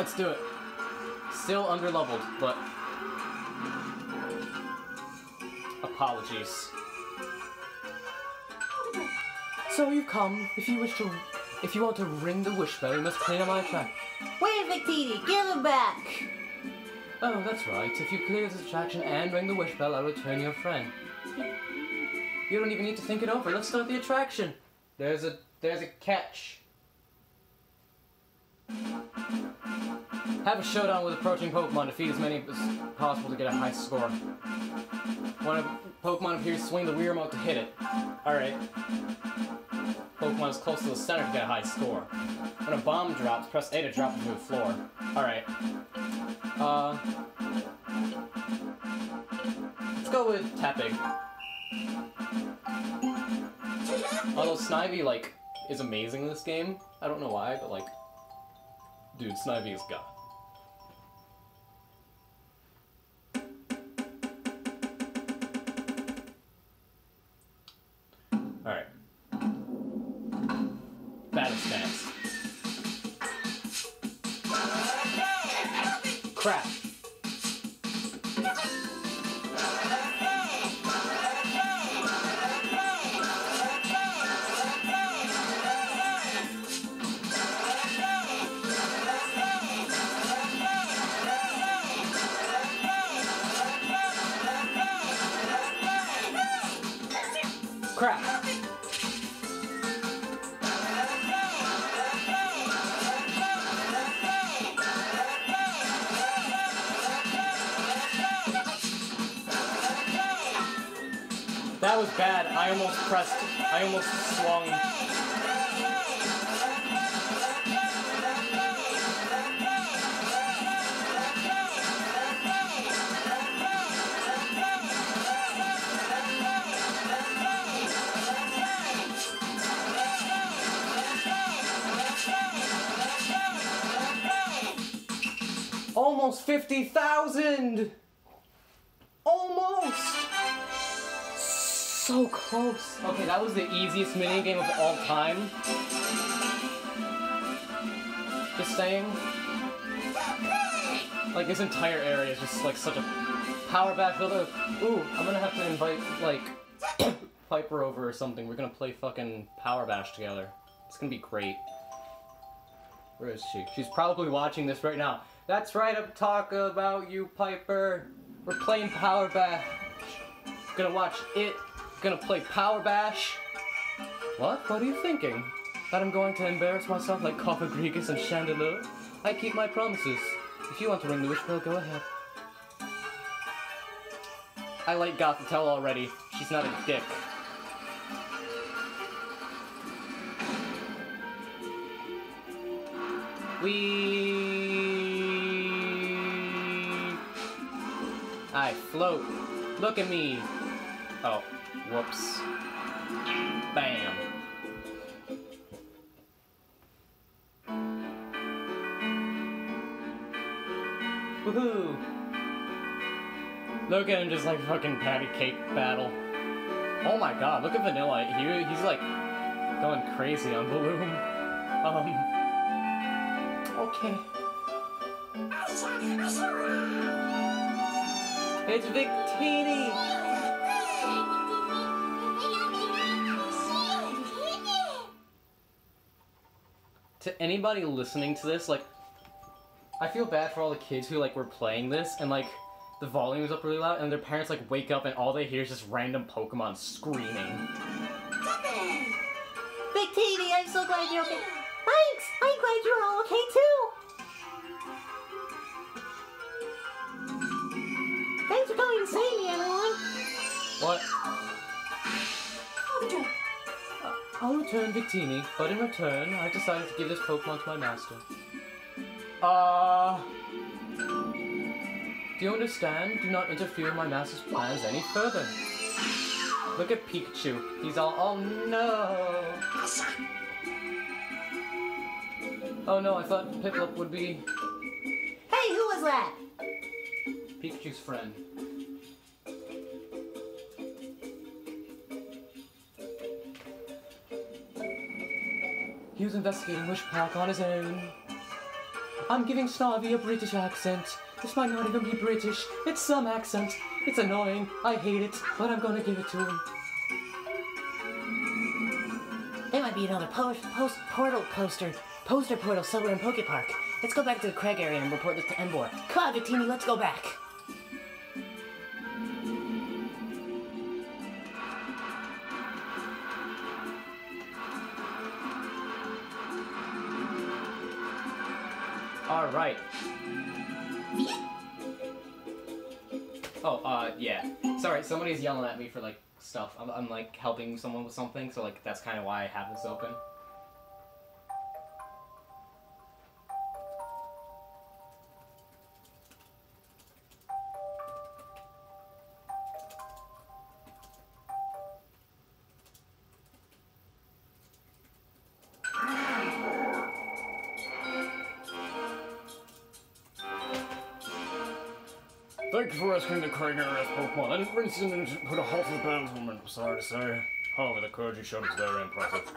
Let's do it. Still underleveled, but apologies. So you've come. If you wish to, if you want to ring the wish bell, you must clear my track. Wait, Victini, give him back! Oh, that's right. If you clear this attraction and ring the wish bell, I'll return your friend. You don't even need to think it over. Let's start the attraction. There's a there's a catch. Have a showdown with approaching Pokemon. to Defeat as many as possible to get a high score. When a Pokemon appears, swing the Wii remote to hit it. Alright. Pokemon is close to the center to get a high score. When a bomb drops, press A to drop it to the floor. Alright. Uh. Let's go with tapping. Although Snivy, like, is amazing in this game. I don't know why, but, like, dude, Snivy is God. Battle. Crap. Crap. That was bad. I almost pressed. I almost swung. Almost 50,000! So close. Okay, that was the easiest minigame of all time. Just saying. Like, this entire area is just like such a power back builder. Ooh, I'm gonna have to invite, like, Piper over or something. We're gonna play fucking Power Bash together. It's gonna be great. Where is she? She's probably watching this right now. That's right, I'm talking about you, Piper. We're playing Power Bash. Gonna watch it. Gonna play Power Bash. What? What are you thinking? That I'm going to embarrass myself like Cofagrigus and Chandelure? I keep my promises. If you want to ring the wish bell, go ahead. I like Gothitelle already. She's not a dick. We. I float. Look at me. Oh, whoops. Bam. Woohoo! Look at him just like fucking patty cake battle. Oh my god, look at Vanilla. He, he's like going crazy on Balloon. Um. Okay. It's Victini! Anybody listening to this, like, I feel bad for all the kids who, like, were playing this and, like, the volume is up really loud and their parents, like, wake up and all they hear is just random Pokemon screaming. Victini, I'm so glad you're okay. Thanks! I'm glad you're all okay too! Thanks for coming to save me, everyone! What? I'll return Victini, but in return, I've decided to give this Pokemon to my master. Uh... Do you understand? Do not interfere in my master's plans any further. Look at Pikachu. He's all, oh no! Oh no, I thought Piplup would be Hey, who was that? Pikachu's friend. He was investigating Wish Park on his own. I'm giving Snarvy a British accent. This might not even be British. It's some accent. It's annoying. I hate it, but I'm gonna give it to him. There might be another post, post portal poster. Poster portal somewhere in Poke Park. Let's go back to the Crag area and report this to Emboar. Come on, Victini, let's go back. Right. Oh, uh, yeah. Sorry, somebody's yelling at me for like stuff. I'm, I'm like helping someone with something, so like that's kind of why I have this open. Thank you for rescuing the Crag area's Pokemon. That incident put a halt to the battle movement, I'm sorry to say. However, the courage you showed is very impressive.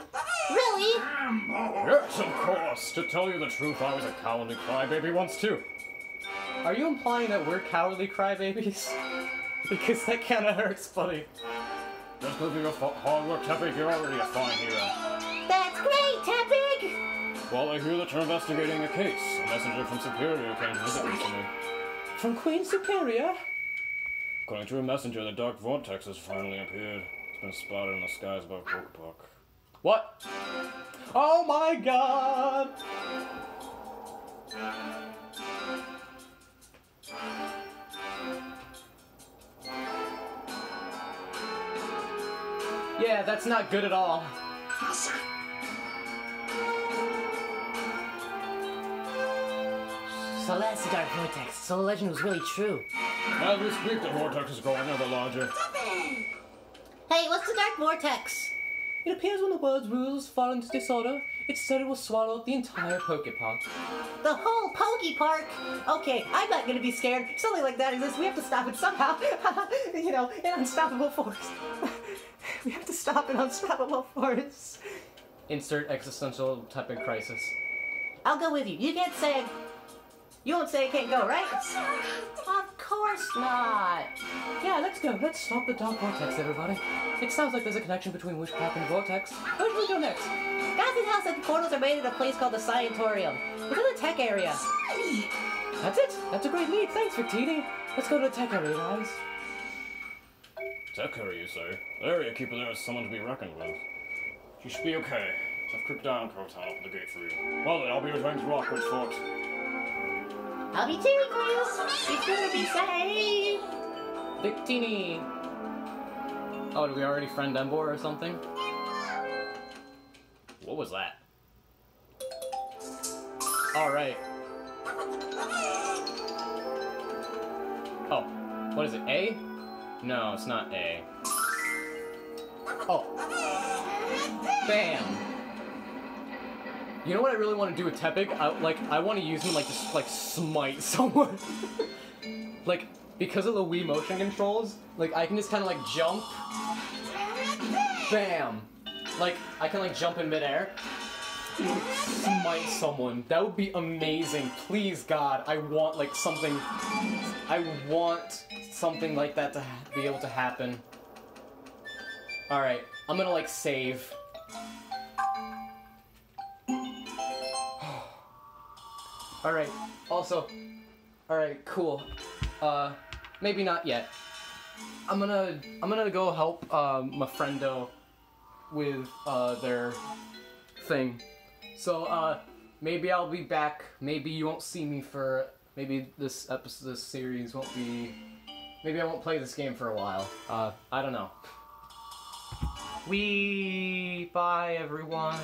Really? Yes, of course. To tell you the truth, I was a cowardly crybaby once too. Are you implying that we're cowardly crybabies? because that kind of hurts, buddy. Just because of your fa- hard work, Tepig, you're already a fine hero. That's great, Tepig! Well, I hear that you're investigating a case. A messenger from Serperior came to visit recently. From Queen Serperior? According to a messenger, the Dark Vortex has finally appeared. It's been spotted in the skies above Pokepark. What? Oh my god! Yeah, that's not good at all. So that's the Dark Vortex. So the legend was really true. As we speak, the vortex is growing ever larger. Hey, what's the Dark Vortex? It appears when the world's rules fall into disorder, it said it will swallow up the entire Pokepark. The whole Pokey Park? Okay, I'm not gonna be scared. Something like that exists. We have to stop it somehow. you know, an unstoppable force. we have to stop an unstoppable force. Insert existential type of crisis. I'll go with you. You can't say. You won't say I can't go, right? Of course not. Yeah, let's go. Let's stop the Dark Vortex, everybody. It sounds like there's a connection between Wish Park and Vortex. Where should we go next? Gotham House said the portals are made at a place called the Scientorium. It's in the tech area. That's it. That's a great lead. Thanks, Victini. Let's go to the tech area, guys. Tech area, you say? The area keeper there is someone to be reckoned with. You should be okay. I've creeped down Crotown open the gate for you. Well then, I'll be returning to Rockwood Fort. I'll be cheering for you. It's gonna be safe. Victini. Oh, did we already friend Emboar or something? What was that? Alright. Oh, what is it? A? No, it's not A. Oh. Bam! You know what I really want to do with Tepig? I, like, I want to use him like just like smite someone. like, because of the Wii motion controls, like I can just kind of like jump. Bam! Like I can like jump in midair. Smite someone. That would be amazing. Please, God, I want like something. I want something like that to be able to happen. All right, I'm gonna like save. All right. Also, all right, cool. Uh, maybe not yet. I'm gonna I'm gonna go help uh, my friendo with uh, their thing. So uh, maybe I'll be back. Maybe you won't see me for maybe this episode, this series won't be. Maybe I won't play this game for a while. Uh, I don't know. We bye everyone.